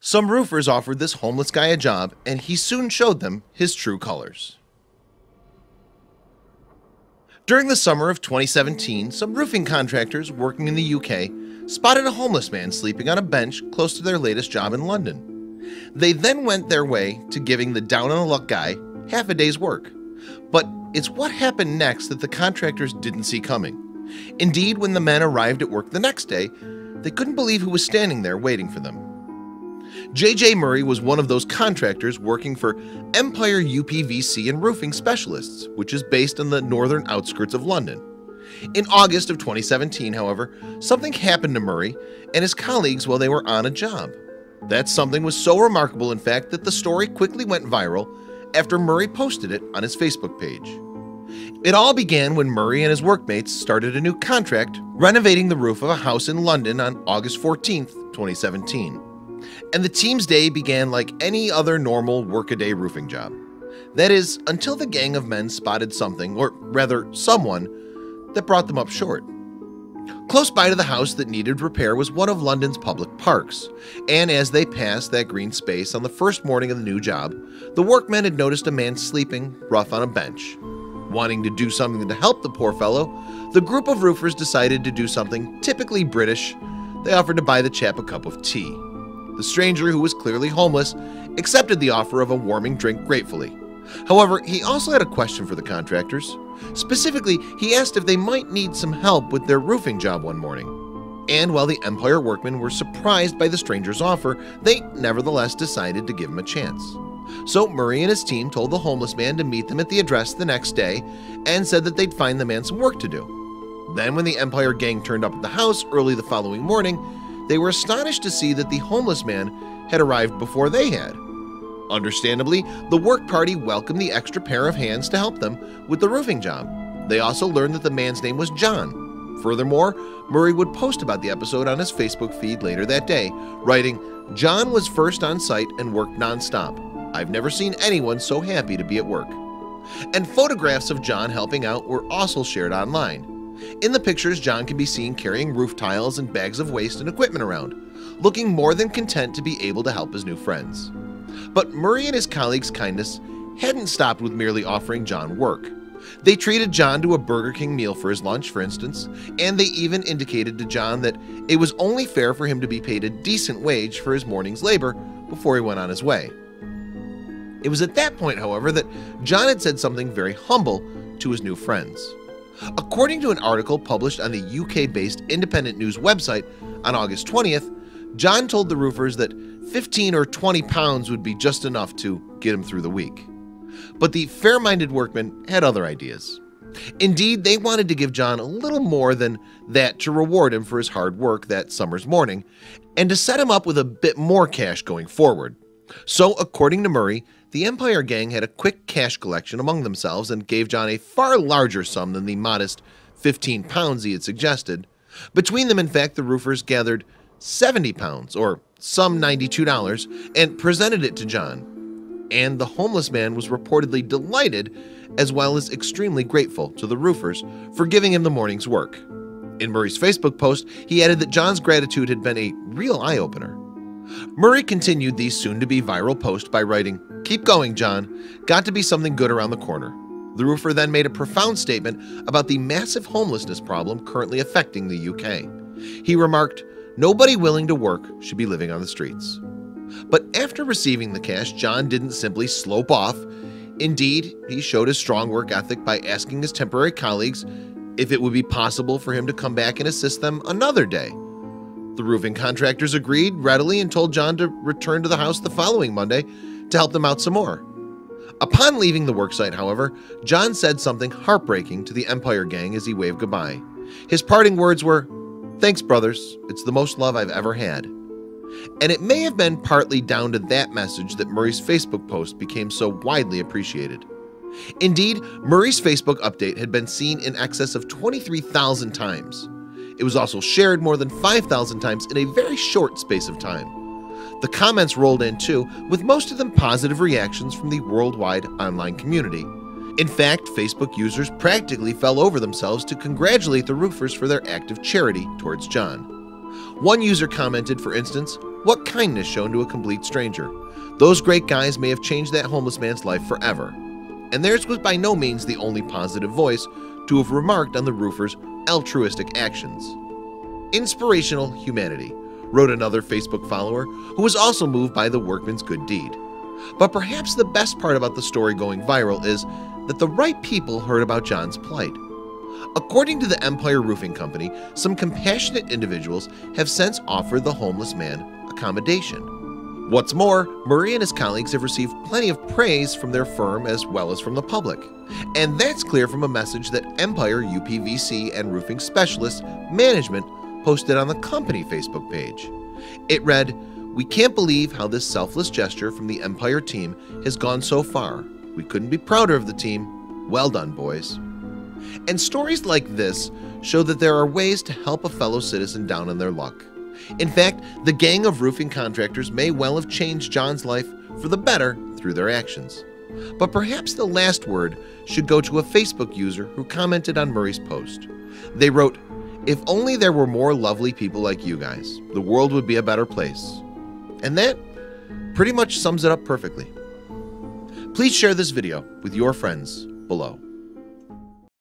Some roofers offered this homeless guy a job, and he soon showed them his true colors. During the summer of 2017, some roofing contractors working in the UK spotted a homeless man sleeping on a bench close to their latest job in London. They then went their way to giving the down on the luck guy half a day's work. But it's what happened next that the contractors didn't see coming. Indeed, when the men arrived at work the next day, they couldn't believe who was standing there waiting for them. JJ Murray was one of those contractors working for Empire UPVC and Roofing Specialists, which is based on the northern outskirts of London. In August of 2017, however, something happened to Murray and his colleagues while they were on a job. That something was so remarkable, in fact, that the story quickly went viral after Murray posted it on his Facebook page. It all began when Murray and his workmates started a new contract renovating the roof of a house in London on August 14, 2017. And the team's day began like any other normal workaday roofing job. That is, until the gang of men spotted something, or rather, someone, that brought them up short. Close by to the house that needed repair was one of London's public parks, and as they passed that green space on the first morning of the new job, the workmen had noticed a man sleeping rough on a bench. Wanting to do something to help the poor fellow, the group of roofers decided to do something typically British. They offered to buy the chap a cup of tea. The stranger, who was clearly homeless, accepted the offer of a warming drink gratefully. However, he also had a question for the contractors. Specifically, he asked if they might need some help with their roofing job one morning. And while the Empire workmen were surprised by the stranger's offer, they nevertheless decided to give him a chance. So Murray and his team told the homeless man to meet them at the address the next day and said that they'd find the man some work to do. Then when the Empire gang turned up at the house early the following morning, they were astonished to see that the homeless man had arrived before they had. Understandably, the work party welcomed the extra pair of hands to help them with the roofing job. They also learned that the man's name was John. Furthermore, Murray would post about the episode on his Facebook feed later that day, writing, John was first on site and worked nonstop. I've never seen anyone so happy to be at work. And photographs of John helping out were also shared online. In the pictures, John can be seen carrying roof tiles and bags of waste and equipment around, looking more than content to be able to help his new friends. But Murray and his colleagues' kindness hadn't stopped with merely offering John work. They treated John to a Burger King meal for his lunch, for instance, and they even indicated to John that it was only fair for him to be paid a decent wage for his morning's labor before he went on his way. It was at that point, however, that John had said something very humble to his new friends. According to an article published on the UK-based independent news website on August 20th, John told the roofers that 15 or 20 pounds would be just enough to get him through the week. But the fair-minded workmen had other ideas. Indeed, they wanted to give John a little more than that to reward him for his hard work that summer's morning, and to set him up with a bit more cash going forward. So, according to Murray, the Empire Gang had a quick cash collection among themselves and gave John a far larger sum than the modest 15 pounds he had suggested. Between them, in fact, the roofers gathered 70 pounds, or some $92, and presented it to John. And the homeless man was reportedly delighted as well as extremely grateful to the roofers for giving him the morning's work. In Murray's Facebook post, he added that John's gratitude had been a real eye-opener. Murray continued the soon-to-be viral post by writing, Keep going, John. Got to be something good around the corner. The roofer then made a profound statement about the massive homelessness problem currently affecting the UK. He remarked, Nobody willing to work should be living on the streets. But after receiving the cash, John didn't simply slope off. Indeed, he showed his strong work ethic by asking his temporary colleagues if it would be possible for him to come back and assist them another day. The roofing contractors agreed readily and told John to return to the house the following Monday to help them out some more. Upon leaving the worksite, however, John said something heartbreaking to the Empire gang as he waved goodbye. His parting words were, Thanks, brothers. It's the most love I've ever had. And it may have been partly down to that message that Murray's Facebook post became so widely appreciated. Indeed, Murray's Facebook update had been seen in excess of 23,000 times. It was also shared more than 5,000 times in a very short space of time. The comments rolled in too, with most of them positive reactions from the worldwide online community. In fact, Facebook users practically fell over themselves to congratulate the roofers for their act of charity towards John. One user commented, for instance, What kindness shown to a complete stranger. Those great guys may have changed that homeless man's life forever. And theirs was by no means the only positive voice to have remarked on the roofer's altruistic actions. Inspirational humanity, wrote another Facebook follower who was also moved by the workman's good deed. But perhaps the best part about the story going viral is that the right people heard about John's plight. According to the Empire Roofing Company, some compassionate individuals have since offered the homeless man accommodation. What's more, Murray and his colleagues have received plenty of praise from their firm as well as from the public. And that's clear from a message that Empire UPVC and Roofing Specialists Management posted on the company Facebook page. It read, We can't believe how this selfless gesture from the Empire team has gone so far. We couldn't be prouder of the team. Well done, boys. And stories like this show that there are ways to help a fellow citizen down on their luck. In fact, the gang of roofing contractors may well have changed John's life for the better through their actions. But perhaps the last word should go to a Facebook user who commented on Murray's post. They wrote, If only there were more lovely people like you guys, the world would be a better place. And that pretty much sums it up perfectly. Please share this video with your friends below.